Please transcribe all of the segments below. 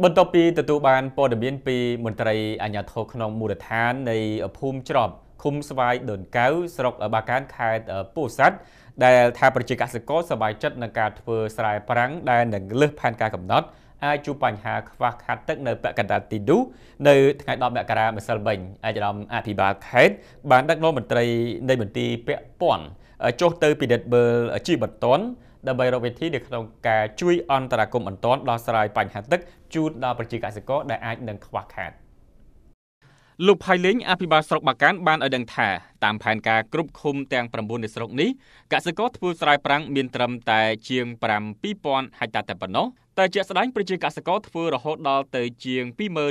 បន្ទាប់ពីទទួលបានព័ត៌មានពីមន្ត្រីអាជ្ញាធរក្នុងមូលដ្ឋាននៃភូមិច្រប់ឃុំស្វាយដូនកៅស្រុកបាកានខេត្តពោធិ៍សាត់ដែលថាប្រជាកសិករសប្បាយចិត្តនឹងការធ្វើស្រែប្រាំងដែលនឹងលើសផែនការកំណត់អាចជួបបញ្ហាខ្វះខាតទឹកនៅពាក់កណ្ដាលទីនោះនៅថ្ងៃ10មករាម្សិលមិញអាយដាមអភិបាលខេត្តបានដឹកនាំមន្ត្រីនៃមន្ទីរពាក់ព័ន្ធចុះទៅពិនិត្យមើលជាបន្ទាន់ ដើម្បីរកវិធីនៅក្នុងការជួយអន្តរាគមន៍បន្ទាន់ដោះស្រាយបញ្ហាទឹកជូនដល់ប្រជាកសិករដែលអាចនឹងខ្វះខាតលោកផៃលេងអភិបាលស្រុកបាកានបានឲ្យដឹងថាតាមផែនការគ្រប់ឃុំទាំង9នៃស្រុកនេះកសិករធ្វើស្រែប្រាំងមានត្រឹមតែជាង7,000ហិកតាតែប៉ុណ្ណោះតែជាក់ស្ដែងប្រជាកសិករធ្វើរហូតដល់ទៅជាង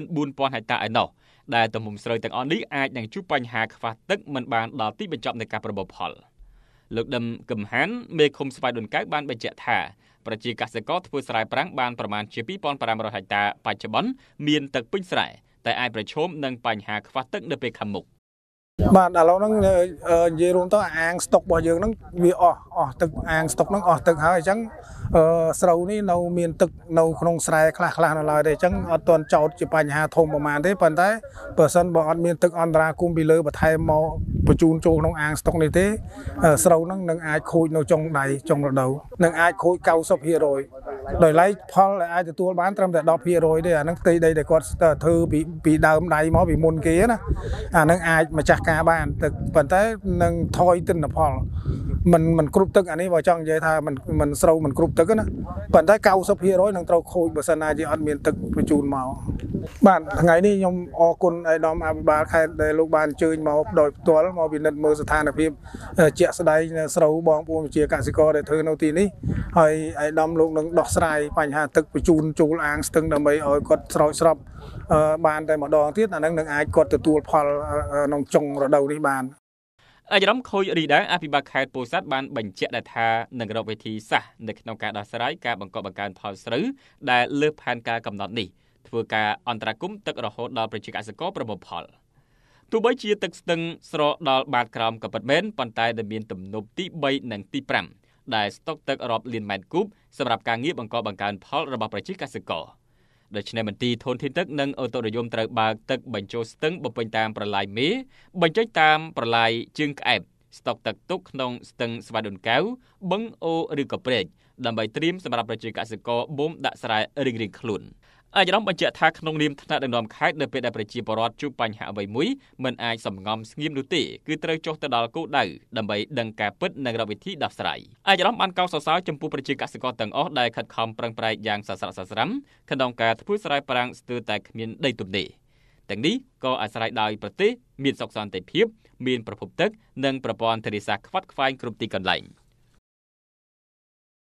24,000ហិកតាឯណោះដែលទំហំស្រូវទាំងអស់នេះអាចនឹងជួបបញ្ហាខ្វះទឹកមិនបានដល់ទីបញ្ចប់នៃការប្រមូលផល។ លោកដឹមគឹមហានមេឃុំស្វាយដូនកៅបានបញ្ជាក់ថាប្រជាកសិករធ្វើស្រែប្រាំងបានប្រមាណជា2500ហិកតាបច្ចុប្បន្នមានទឹកពេញស្រែតែអាចប្រឈមនឹងបញ្ហាខ្វះទឹកនៅពេលខាងមុខ បាទឥឡូវហ្នឹងនិយាយរួមទៅអាងស្តុករបស់យើងហ្នឹងវាអស់អស់ទឹកអាងស្តុកហ្នឹងអស់ទឹកហើយអញ្ចឹងអឺស្រូវនេះនៅមានទឹកនៅក្នុងស្រែខ្លះខ្លះនៅឡើយទេអញ្ចឹងអត់ទាន់ចោតជាបញ្ហាធំប្រហែលទេប៉ុន្តែបើសិនបើអត់មានទឹកអន្តរាគមពីលើបន្ថែមមកបញ្ជូនចូលក្នុងអាងស្តុកនេះទេស្រូវហ្នឹងនឹងអាចខូចនៅចុងដៃចុងរដូវនឹងអាចខូច90% ដោយឡែកផលដែលអាចទទួលបានត្រឹមតែ10%ទេអាហ្នឹងផ្ទៃដីដែលគាត់ធ្វើពីពីដើមដៃមកពីមុនគេណាអាហ្នឹងអាចម្ចាស់ការបានទឹកប៉ុន្តែនឹងថយទិន្នផល มันมันគ្រប់ទឹកអានេះបើចង់និយាយថាมันมันស្រូវมันគ្រប់ទឹកណាប៉ុន្តែ90%នឹងត្រូវខូចបើសិនណាជាអត់មានទឹកបញ្ជូនមកបាទថ្ងៃនេះខ្ញុំអរគុណឯកឧត្តមអភិបាលខេត្តដែលលោកបានអញ្ជើញមកដោយផ្ទាល់មកពិនិត្យមើលស្ថានភាពជាក់ស្ដែងស្រូវបងប្អូនប្រជាកសិករដែលធ្វើនៅទីនេះហើយឯកឧត្តមលោកនឹងដោះស្រាយបញ្ហាទឹកបញ្ជូនចូលអាងស្ទឹងដើម្បីឲ្យគាត់ស្រោចស្រពបានតែម្ដងទៀតអានឹងនឹងអាចគាត់ទទួលផលក្នុងចុងរដូវនេះបាន អាយរំខូចរីដែរអភិបាលខេត្តពោធិ៍សាត់បានបញ្ជាក់ដែរថានឹងរកវិធីសាស្ត្រនៅក្នុងការដោះស្រាយការបង្កបង្កើនផលស្រូវដែលលើសផែនការកំណត់នេះធ្វើការអន្តរាគមទឹករហូតដល់ប្រជាកសិករប្រមូលផលទោះបីជាទឹកស្ទឹងស្រកដល់បាតក្រោមក៏ពិតមែនប៉ុន្តែដែលមានទំនប់ទី3និងទី5ដែលស្តុកទឹករាប់លានម៉ែត្រគូបសម្រាប់ការងារបង្កបង្កើនផលរបស់ប្រជាកសិករ ដូច្នេះមន្ទីរធនធានទឹកនិងអូតូរិយមត្រូវបើកទឹកបញ្ចូលស្ទឹងបំពេញតាមប្រឡាយមេបញ្ចេញតាមប្រឡាយជើងក្អែបស្តុកទឹកទុកក្នុងស្ទឹងស្វាយដូនកៅបឹងអូឬក៏ព្រែកដើម្បីត្រៀមសម្រាប់ប្រជាកសិករបូមដាក់ស្រែរៀងៗខ្លួន។ អាយរំបញ្ជាក់ថាក្នុងនាមថ្នាក់ដឹកនាំខេត្តនៅពេលដែលប្រជាពលរដ្ឋជួបបញ្ហាអ្វីមួយមិនអាចសំងំស្ងៀមនោះទេគឺត្រូវចុះទៅដល់គោលដៅដើម្បីដឹងការពិតនិងរកវិធីដោះស្រាយអាយរំបានកោតសរសើរចំពោះប្រជាកសិករទាំងអស់ដែលខិតខំប្រឹងប្រែងយ៉ាងសស្រាក់សស្រាំក្នុងការធ្វើស្រែប្រាំងស្ទើរតែគ្មានដីទំនេរទាំងនេះក៏អាស្រ័យដោយប្រទេសមានសុខសន្តិភាពមានប្រភពទឹកនិងប្រព័ន្ធធារាសាស្ត្រខ្វាត់ខ្វែងគ្រប់ទីកន្លែង។